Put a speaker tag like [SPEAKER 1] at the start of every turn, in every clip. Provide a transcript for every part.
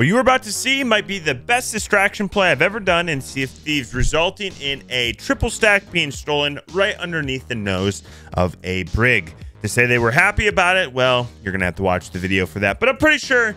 [SPEAKER 1] What you are about to see might be the best distraction play I've ever done in Sea of Thieves, resulting in a triple stack being stolen right underneath the nose of a brig. To say they were happy about it, well, you're going to have to watch the video for that. But I'm pretty sure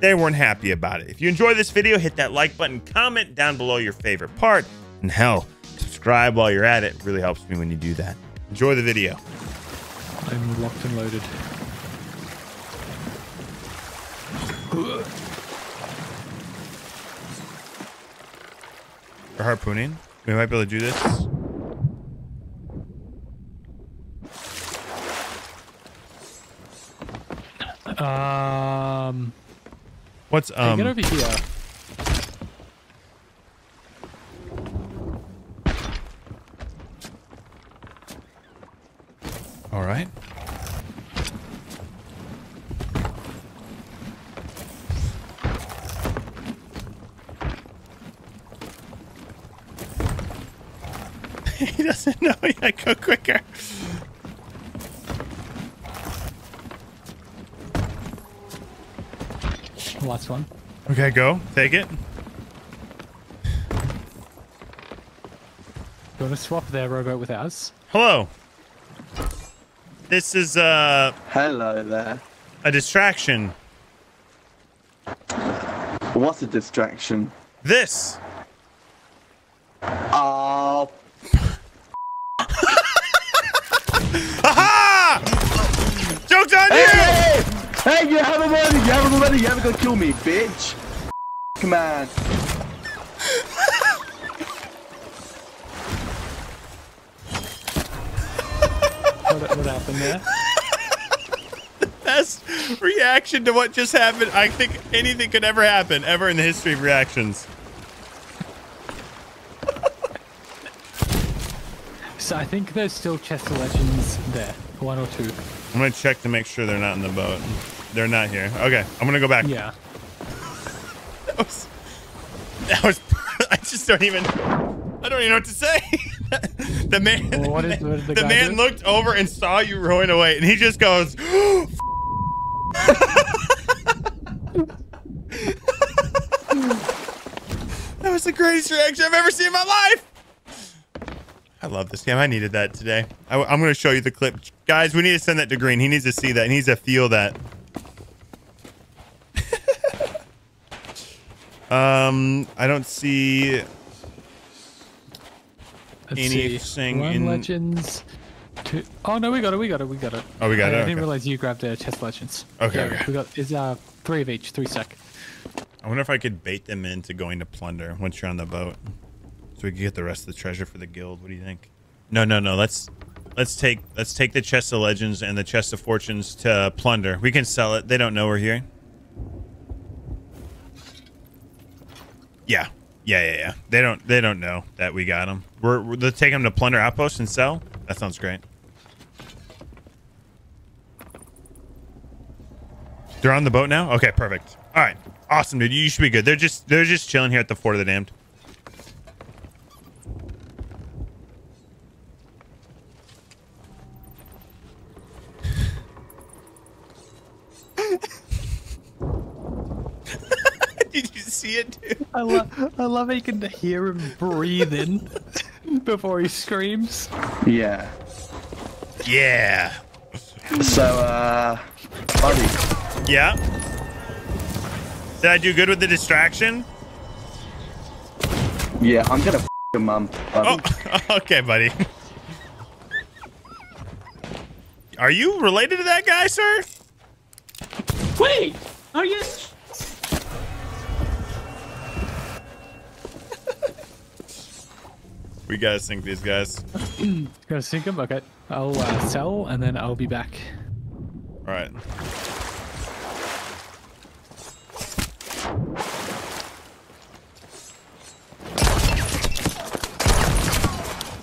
[SPEAKER 1] they weren't happy about it. If you enjoy this video, hit that like button, comment down below your favorite part, and hell, subscribe while you're at it. it really helps me when you do that. Enjoy the video.
[SPEAKER 2] I'm locked and loaded.
[SPEAKER 1] For harpooning, we might be able to do this.
[SPEAKER 2] Um,
[SPEAKER 1] What's
[SPEAKER 2] hey,
[SPEAKER 1] um?
[SPEAKER 2] get over here.
[SPEAKER 1] All right. he doesn't know yet. Go quicker.
[SPEAKER 2] Last one.
[SPEAKER 1] Okay, go. Take it.
[SPEAKER 2] You want to swap their rowboat with ours?
[SPEAKER 1] Hello. This is uh,
[SPEAKER 3] Hello there.
[SPEAKER 1] a distraction.
[SPEAKER 3] What's a distraction?
[SPEAKER 1] This.
[SPEAKER 3] Already, you haven't you haven't gonna kill me, bitch. Come on.
[SPEAKER 2] What, what happened there?
[SPEAKER 1] Best reaction to what just happened. I think anything could ever happen ever in the history of reactions.
[SPEAKER 2] So I think there's still chest of legends there. One or two.
[SPEAKER 1] I'm gonna check to make sure they're not in the boat. They're not here. Okay, I'm gonna go back.
[SPEAKER 2] Yeah.
[SPEAKER 1] That was. That was. I just don't even. I don't even know what to say. the man.
[SPEAKER 2] Well, what is- what did the
[SPEAKER 1] the man
[SPEAKER 2] do?
[SPEAKER 1] looked over and saw you rowing away, and he just goes. that was the greatest reaction I've ever seen in my life. I love this game. I needed that today. I, am going to show you the clip. Guys, we need to send that to Green. He needs to see that. He needs to feel that. Um, I don't see
[SPEAKER 2] Let's
[SPEAKER 1] Anything
[SPEAKER 2] see. One
[SPEAKER 1] in-
[SPEAKER 2] legends. Two. Oh no, we got it. We got it. We got it.
[SPEAKER 1] Oh, we got
[SPEAKER 2] I,
[SPEAKER 1] it,
[SPEAKER 2] I didn't realize you grabbed the chest legends.
[SPEAKER 1] Okay,
[SPEAKER 2] Yeah,
[SPEAKER 1] okay.
[SPEAKER 2] We got is uh three of each. Three sec.
[SPEAKER 1] I wonder if I could bait them into going to plunder once you're on the boat, so we could get the rest of the treasure for the guild. What do you think? No, no, no. Let's let's take let's take the chest of legends and the chest of fortunes to plunder. We can sell it. They don't know we're here. Yeah, yeah, yeah, yeah. They don't they don't know that we got them. We're, we're let's take them to plunder outpost and sell. That sounds great. They're on the boat now. Okay, perfect. All right, awesome, dude. You should be good. They're just they're just chilling here at the fort of the damned. Did you see it, dude?
[SPEAKER 2] I love I love how you can hear him breathing before he screams.
[SPEAKER 3] Yeah.
[SPEAKER 1] Yeah.
[SPEAKER 3] So, uh, buddy,
[SPEAKER 1] Yeah. Did I do good with the distraction?
[SPEAKER 3] yeah, I'm gonna f your mum,
[SPEAKER 1] Oh, okay, buddy. Are you related to that guy, sir?
[SPEAKER 4] Wait, are you?
[SPEAKER 1] We gotta sink these guys.
[SPEAKER 2] Gonna sink them? Okay. I'll uh, sell and then I'll be back.
[SPEAKER 1] All right.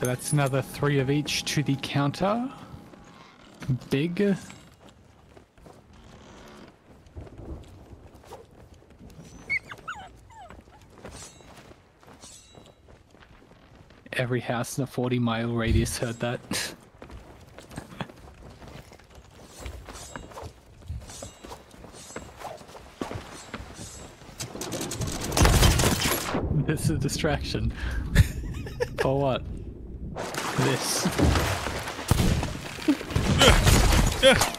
[SPEAKER 2] So that's another three of each to the counter. Big. Every house in a 40 mile radius heard that. This is a distraction. For what? This.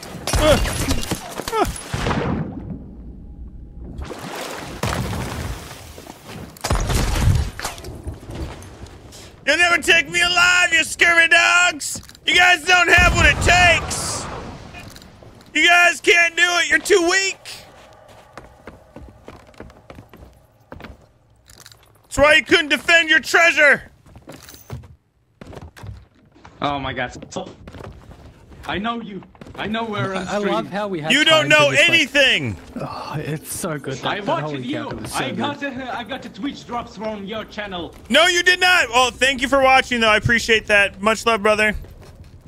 [SPEAKER 1] You'll never take me alive, you scurvy dogs! You guys don't have what it takes! You guys can't do it, you're too weak! That's why you couldn't defend your treasure!
[SPEAKER 4] Oh my god. I know you. I know we're on
[SPEAKER 2] I
[SPEAKER 4] stream.
[SPEAKER 2] love how we have.
[SPEAKER 1] You don't know
[SPEAKER 2] just, like-
[SPEAKER 1] anything!
[SPEAKER 2] oh, it's so good. That,
[SPEAKER 4] I
[SPEAKER 2] that whole
[SPEAKER 4] watched you.
[SPEAKER 2] so
[SPEAKER 4] I
[SPEAKER 2] good.
[SPEAKER 4] got a, I got the Twitch drops from your channel.
[SPEAKER 1] No, you did not! Well, thank you for watching, though. I appreciate that. Much love, brother.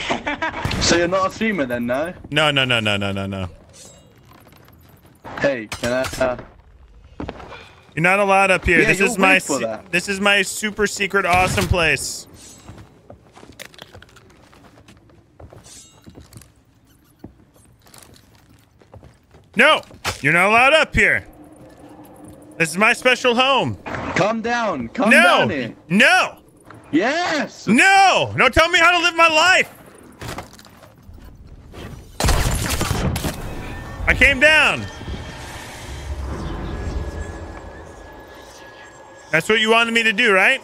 [SPEAKER 3] So you're not a streamer then, no?
[SPEAKER 1] No, no, no, no, no, no, no.
[SPEAKER 3] Hey, can I, uh,
[SPEAKER 1] You're not allowed up here.
[SPEAKER 3] Yeah,
[SPEAKER 1] this is my
[SPEAKER 3] wait for that.
[SPEAKER 1] this is my super secret awesome place. No, you're not allowed up here. This is my special home.
[SPEAKER 3] calm down. Calm
[SPEAKER 1] no,
[SPEAKER 3] down here.
[SPEAKER 1] no,
[SPEAKER 3] Yes.
[SPEAKER 1] no! Don't tell me how to live my life. Came down. That's what you wanted me to do, right?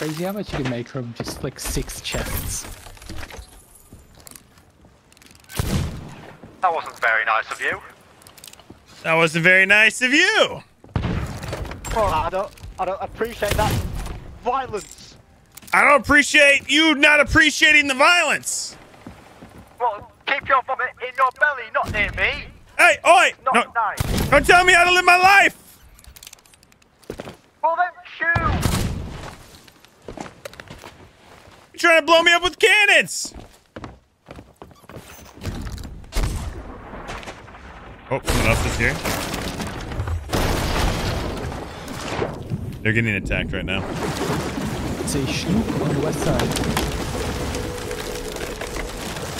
[SPEAKER 2] Crazy how much you can make from just like six chests.
[SPEAKER 5] That wasn't very nice of you.
[SPEAKER 1] That wasn't very nice of you.
[SPEAKER 5] Well, I don't, I don't appreciate that violence.
[SPEAKER 1] I don't appreciate you not appreciating the violence.
[SPEAKER 5] Well, keep your vomit in your belly, not near me.
[SPEAKER 1] Hey, oi!
[SPEAKER 5] Not
[SPEAKER 1] No,
[SPEAKER 5] nice.
[SPEAKER 1] don't tell me how to live my life.
[SPEAKER 5] Well, then shoot.
[SPEAKER 1] You're trying to blow me up with cannons. Oh, someone else is here. They're getting attacked right now.
[SPEAKER 2] It's a Schnook on the west side.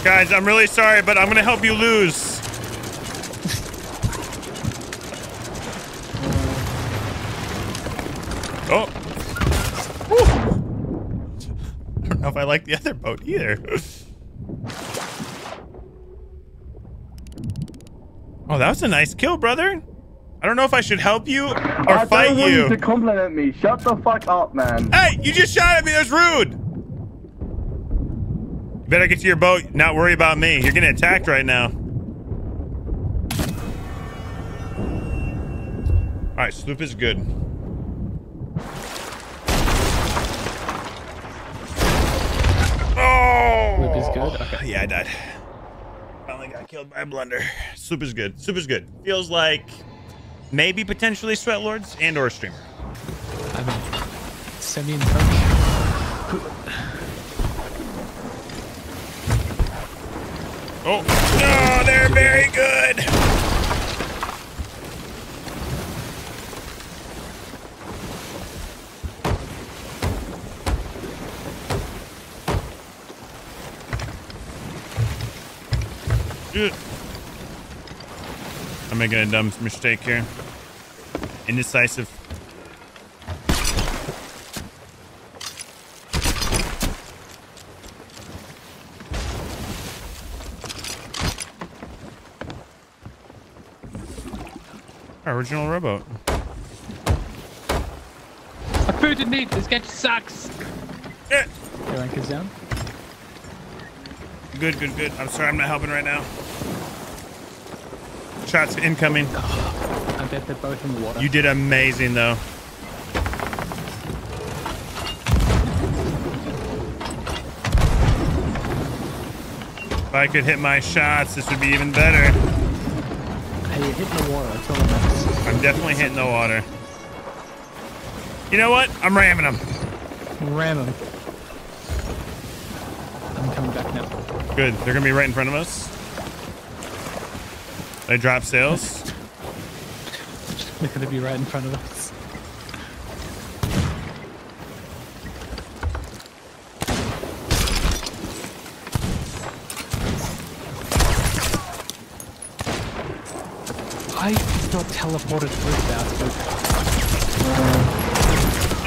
[SPEAKER 1] Guys, I'm really sorry, but I'm gonna help you lose. Oh. Whew. I don't know if I like the other boat either. oh, that was a nice kill, brother. I don't know if I should help you or
[SPEAKER 3] I
[SPEAKER 1] fight
[SPEAKER 3] don't want you.
[SPEAKER 1] you.
[SPEAKER 3] to compliment me. Shut the fuck up, man.
[SPEAKER 1] Hey, you just shot at me. That's rude. You better get to your boat. Not worry about me. You're getting attacked right now. All right, sloop is good. Oh?
[SPEAKER 2] Okay.
[SPEAKER 1] Yeah, I died. Finally got killed by a blunder. Sloop is good. Sloop is good. Feels like maybe potentially sweat lords and or a streamer.
[SPEAKER 2] I mean, send me in.
[SPEAKER 1] Oh, no, they're very good. Ugh. I'm making a dumb mistake here. Indecisive. Original rowboat.
[SPEAKER 4] I food in need. This game sucks.
[SPEAKER 1] Eh,
[SPEAKER 2] Your anchor's down.
[SPEAKER 1] Good, good, good. I'm sorry I'm not helping right now. Shots incoming.
[SPEAKER 2] I bet they're both in the water.
[SPEAKER 1] You did amazing, though. If I could hit my shots, this would be even better.
[SPEAKER 2] Hey, you're hitting the water. That's all that matters.
[SPEAKER 1] I'm definitely hitting the water. You know what? I'm ramming them.
[SPEAKER 2] Ram him. I'm coming back now.
[SPEAKER 1] Good. They're gonna be right in front of us. They drop sails.
[SPEAKER 2] They're going to be right in front of us. I got teleported through the bastard.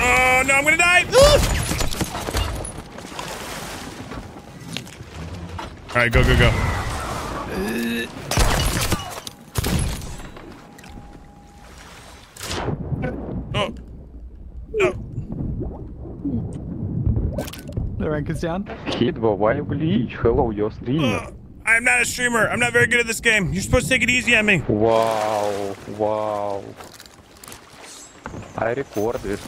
[SPEAKER 1] Oh no, I'm gonna die! All right, go, go, go. Oh. No.
[SPEAKER 2] The rank is
[SPEAKER 6] why you bleach? Hello, you're streamer.
[SPEAKER 1] Oh, I'm not a streamer. I'm not very good at this game. You're supposed to take it easy on me.
[SPEAKER 6] Wow, wow. I record this.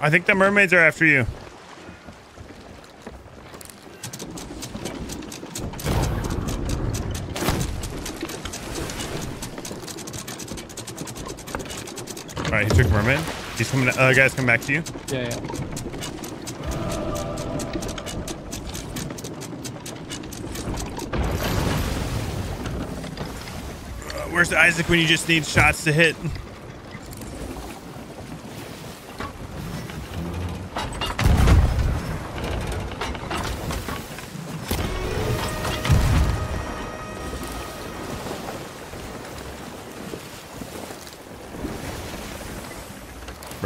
[SPEAKER 1] I think the mermaids are after you. All right, he took mermaid. He's coming. Other guys come back to you.
[SPEAKER 2] Yeah, yeah.
[SPEAKER 1] Uh, where's Isaac when you just need shots to hit?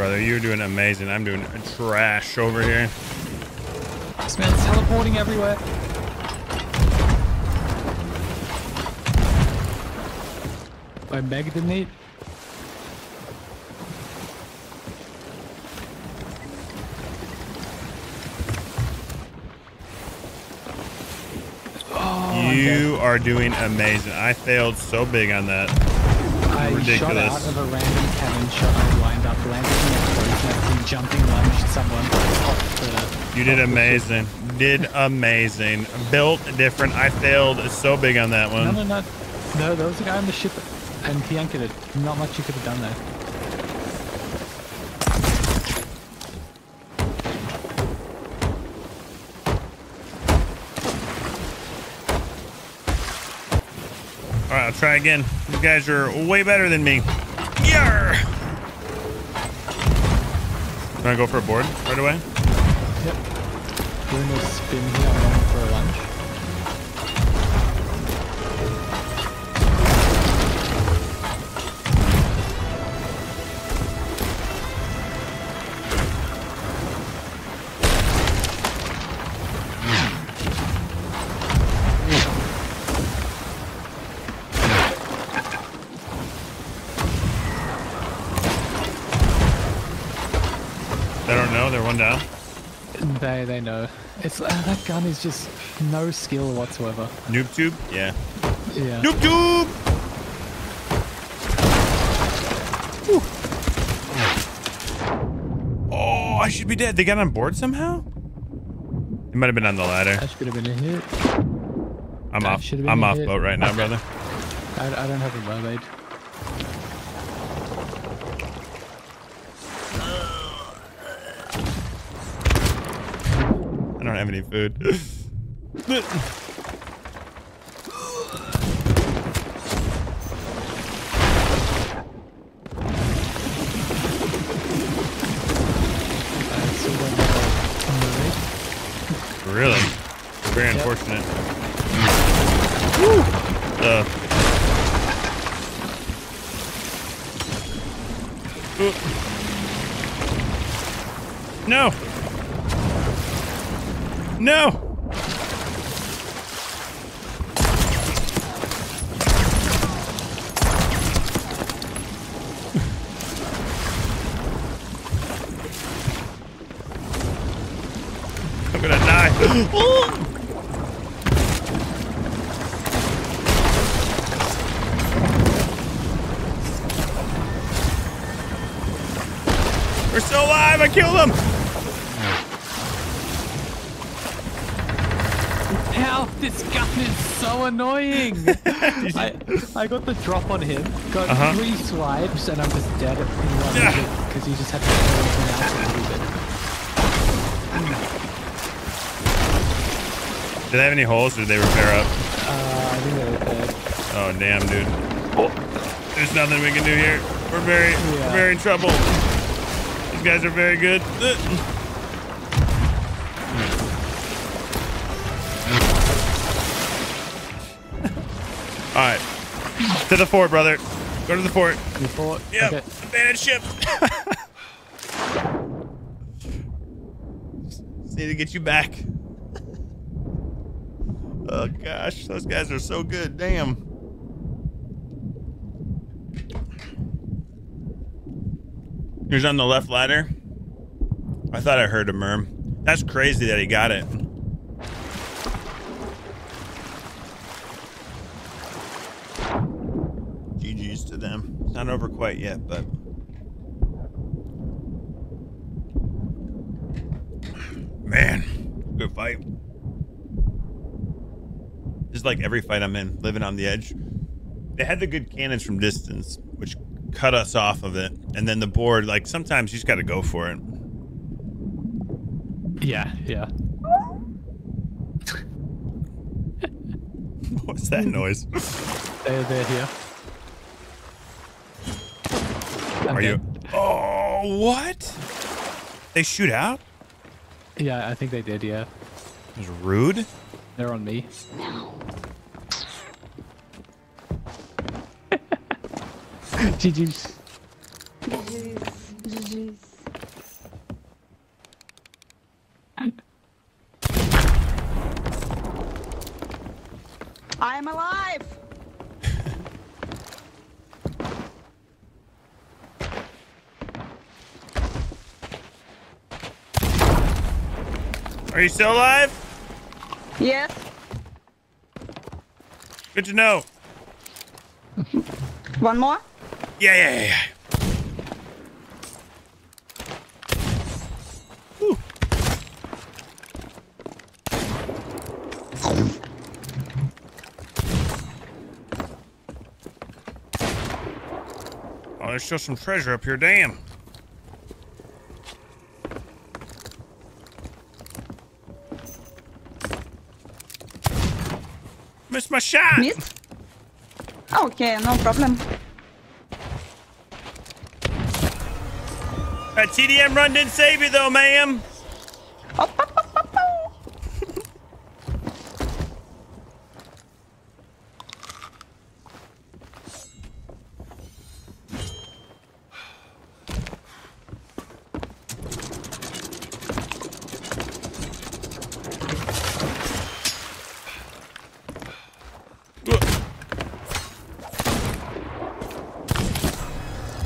[SPEAKER 1] Brother, you're doing amazing. I'm doing trash over here.
[SPEAKER 2] This man's teleporting everywhere. By Mega Detonate. Oh,
[SPEAKER 1] You are doing amazing. I failed so big on that.
[SPEAKER 2] I shot out of a random cannon shot I lined up, landed in a and jumping lunged someone off the.
[SPEAKER 1] You did amazing. Did amazing. Built different. I failed so big on that
[SPEAKER 2] No,
[SPEAKER 1] one.
[SPEAKER 2] no, no. No, there was a guy on the ship and he anchored it. Not much you could have done there.
[SPEAKER 1] I'll try again. You guys are way better than me. Yarr! I go for a board right away?
[SPEAKER 2] Yep. Doing a spin here,
[SPEAKER 1] They're one down.
[SPEAKER 2] They they know. It's uh, that gun is just no skill whatsoever.
[SPEAKER 1] Noob tube? Yeah.
[SPEAKER 2] Yeah.
[SPEAKER 1] Noob tube! Whew. Oh, I should be dead. They got on board somehow? It might have been on the ladder.
[SPEAKER 2] That should have been a hit.
[SPEAKER 1] I'm
[SPEAKER 2] that
[SPEAKER 1] off. I'm off
[SPEAKER 2] hit.
[SPEAKER 1] boat right now, brother.
[SPEAKER 2] I, I don't have a mermaid.
[SPEAKER 1] Have any food.
[SPEAKER 2] I don't have a mermaid.
[SPEAKER 1] really? Very
[SPEAKER 2] Yep.
[SPEAKER 1] unfortunate. We're still alive. I killed him.
[SPEAKER 2] How! This gun is so annoying! I, I got the drop on him, got
[SPEAKER 1] Uh-huh.
[SPEAKER 2] three swipes, and I'm just dead in one
[SPEAKER 1] Yeah.
[SPEAKER 2] because he just had to throw me out a little bit.
[SPEAKER 1] Do they have any holes or do they repair up?
[SPEAKER 2] Uh, I think they're dead.
[SPEAKER 1] Oh damn, dude. There's nothing we can do here. We're very, we're very in trouble. Guys are very good. All right, to the fort, brother. Go to the fort.
[SPEAKER 2] Before,
[SPEAKER 1] Yep,
[SPEAKER 2] okay.
[SPEAKER 1] advantage ship. Need to get you back. Oh gosh, those guys are so good. Damn. He's on the left ladder. I thought I heard a merm. That's crazy that he got it. GG's to them. It's not over quite yet, but. Man, good fight. This is like every fight I'm in, living on the edge. They had the good cannons from distance, cut us off of it. And then the board, like sometimes you just got to go for it.
[SPEAKER 2] Yeah, yeah.
[SPEAKER 1] What's that noise?
[SPEAKER 2] They're, they're here. I'm
[SPEAKER 1] Are you? Oh, what? They shoot out?
[SPEAKER 2] Yeah, I think they did, yeah.
[SPEAKER 1] It was rude.
[SPEAKER 2] They're on me. GG's.
[SPEAKER 7] I'm alive.
[SPEAKER 1] Are you still alive?
[SPEAKER 7] Yes.
[SPEAKER 1] Good to know.
[SPEAKER 7] One more.
[SPEAKER 1] Yeah, yeah, yeah. Whew. Oh, there's still some treasure up here. Damn. Missed my shot.
[SPEAKER 7] Miss. Okay, no problem.
[SPEAKER 1] That TDM run didn't save you though, ma'am.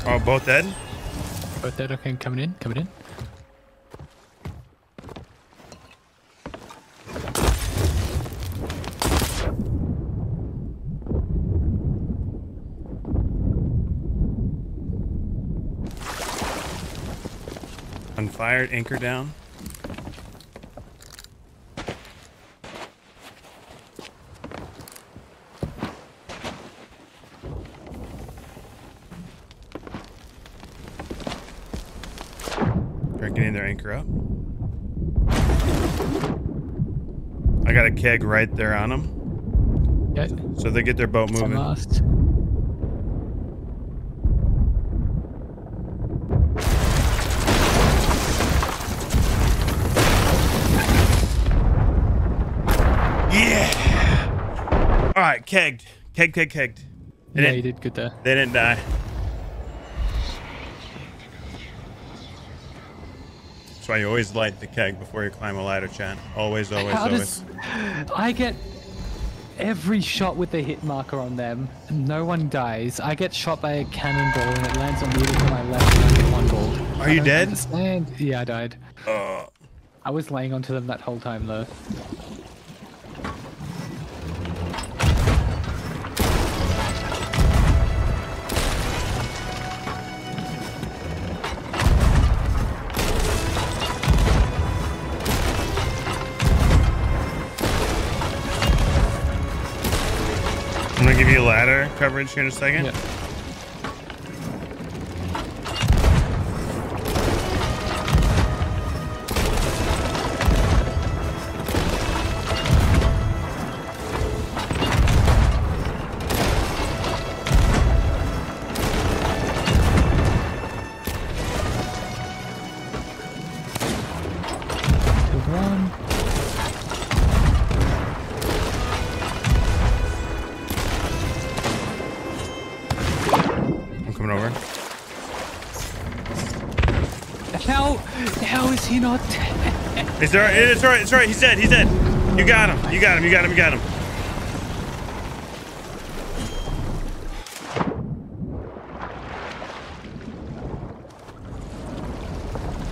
[SPEAKER 1] Oh, both dead?
[SPEAKER 2] Both dead, okay, coming in, coming in.
[SPEAKER 1] Unfired, anchor down. They're getting their anchor up. I got a keg right there on them,
[SPEAKER 2] Yeah,
[SPEAKER 1] so they get their boat
[SPEAKER 2] it's
[SPEAKER 1] moving.
[SPEAKER 2] Lost.
[SPEAKER 1] Yeah. All right, kegged, keg, keg, kegged. They
[SPEAKER 2] Yeah, you did good there.
[SPEAKER 1] They didn't die. That's why you always light the keg before you climb a ladder, chat. Always, always,
[SPEAKER 2] How
[SPEAKER 1] always.
[SPEAKER 2] does I get every shot with the hit marker on them? No one dies. I get shot by a cannonball and it lands on me to my left and I get one gold.
[SPEAKER 1] Are
[SPEAKER 2] I
[SPEAKER 1] you dead?
[SPEAKER 2] Understand? Yeah, I died.
[SPEAKER 1] Uh,
[SPEAKER 2] I was laying onto them that whole time though.
[SPEAKER 1] Give you ladder coverage here in a second.
[SPEAKER 2] Yeah. Not
[SPEAKER 1] It's all right. It's all right. It's all right. He's dead. He's dead. You got him. You got him. You got him. You got him.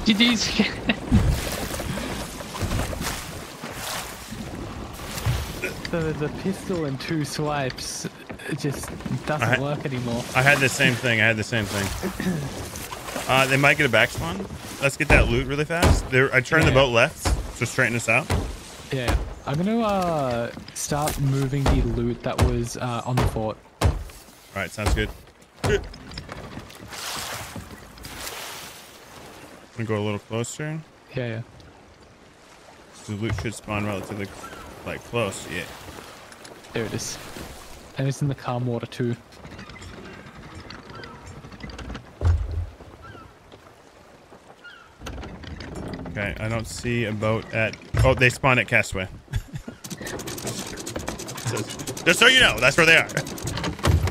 [SPEAKER 2] GG's. the the pistol and two swipes it just doesn't
[SPEAKER 1] I-
[SPEAKER 2] work anymore.
[SPEAKER 1] I had the same thing. I had the same thing. Uh, they might get a back spawn. Let's get that loot really fast. There, I turned the boat left to straighten us out.
[SPEAKER 2] Yeah. I'm gonna uh start moving the loot that was uh, on the fort.
[SPEAKER 1] All right, sounds good. I'm gonna go a little closer.
[SPEAKER 2] Yeah, yeah.
[SPEAKER 1] The loot should spawn relatively like close. Yeah.
[SPEAKER 2] There it is. And it's in the calm water too.
[SPEAKER 1] Okay, I don't see a boat at. Oh, they spawn at Castaway. Just- Just so you know, that's where they are.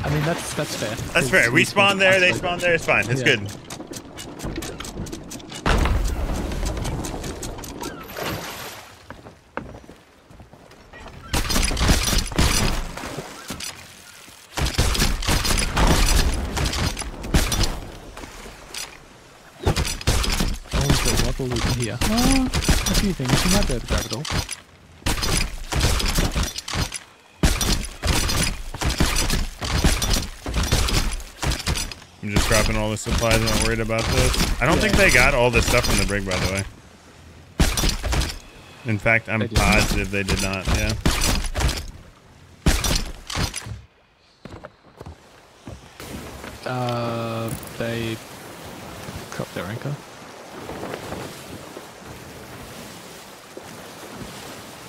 [SPEAKER 2] I mean that's that's fair.
[SPEAKER 1] That's fair. We spawn there, they spawn there. It's fine. It's
[SPEAKER 2] Yeah.
[SPEAKER 1] good.
[SPEAKER 2] Oh, there's a lot of loot in here. Oh, a few things. You might be able to grab it all.
[SPEAKER 1] I'm just dropping all the supplies. I'm not worried about this. I don't think they got all this stuff on the brig, by the way. In fact, I'm
[SPEAKER 2] They
[SPEAKER 1] positive they did not. Yeah.
[SPEAKER 2] Uh, they dropped their anchor.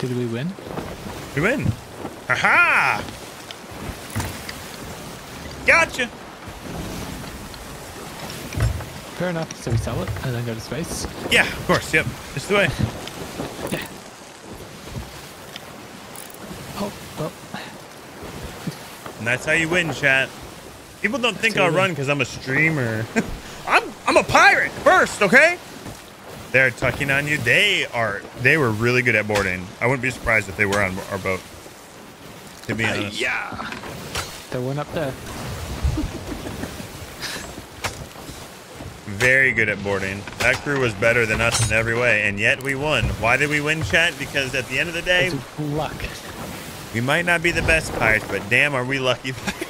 [SPEAKER 2] Did we win?
[SPEAKER 1] We win. Aha! Gotcha.
[SPEAKER 2] Fair enough. So we sell it and then go to space.
[SPEAKER 1] Yeah, of course. Yep. It's the way.
[SPEAKER 2] Yeah. Oh, well.
[SPEAKER 1] And that's how you win, chat. People don't think I'll run because I'm a streamer. I'm I'm a pirate first, okay? They're tucking on you. They are. They were really good at boarding. I wouldn't be surprised if they were on our boat. To be uh, honest.
[SPEAKER 2] Yeah. They went up there.
[SPEAKER 1] Very good at boarding. That crew was better than us in every way, and yet we won. Why did we win, chat? Because at the end of the day,
[SPEAKER 2] It's luck.
[SPEAKER 1] we might not be the best pirates, but damn, are we lucky pirates.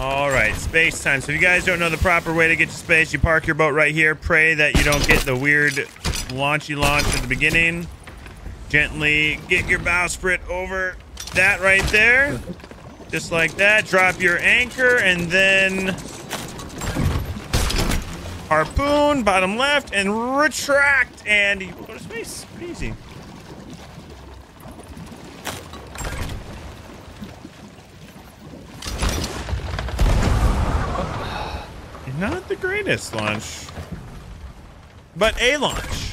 [SPEAKER 1] All right, space time. So if you guys don't know the proper way to get to space, you park your boat right here. Pray that you don't get the weird launchy launch at the beginning. Gently get your bowsprit over that right there. Just like that. Drop your anchor and then harpoon, bottom left, and retract. And you will go to space. Pretty easy. Not the greatest launch, but a launch.